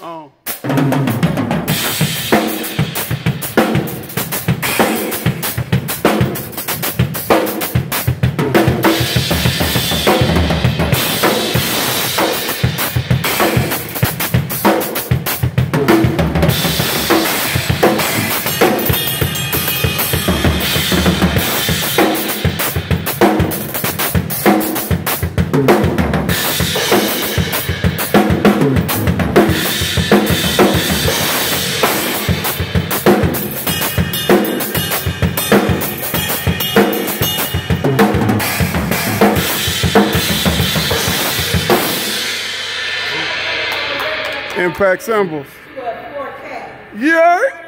Oh. Symbols. You a 4K. Yeah.